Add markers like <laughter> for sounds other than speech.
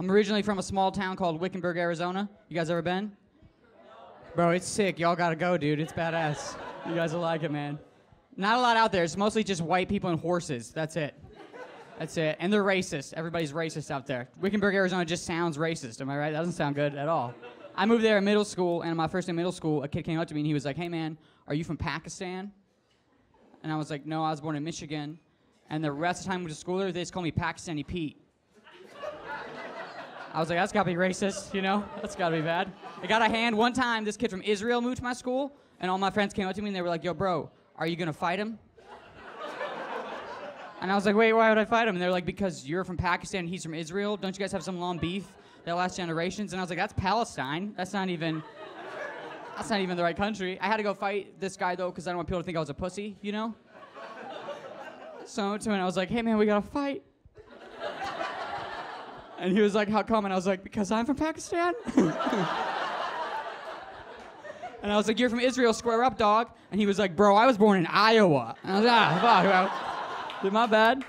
I'm originally from a small town called Wickenburg, Arizona. You guys ever been? Bro, it's sick. Y'all gotta go, dude. It's badass. You guys will like it, man. Not a lot out there. It's mostly just white people and horses. That's it. That's it. And they're racist. Everybody's racist out there. Wickenburg, Arizona just sounds racist. Am I right? That doesn't sound good at all. I moved there in middle school, and my first day in middle school, a kid came up to me and he was like, Hey, man, are you from Pakistan? And I was like, No, I was born in Michigan. And the rest of the time I went to school there, they just called me Pakistani Pete. I was like, That's gotta be racist, you know? That's gotta be bad. I got a hand one time, this kid from Israel moved to my school, and all my friends came up to me and they were like, Yo, bro, are you gonna fight him? <laughs> And I was like, wait, why would I fight him? And they're like, because you're from Pakistan and he's from Israel. Don't you guys have some long beef that lasts generations? And I was like, that's Palestine. That's not even. That's not even the right country. I had to go fight this guy though, because I don't want people to think I was a pussy, you know. So to him and I was like, hey man, we gotta fight. And he was like, how come? And I was like, because I'm from Pakistan. <laughs> and I was like, you're from Israel, square up, dog. And he was like, bro, I was born in Iowa. And I was like, ah, fuck, bro. My bad.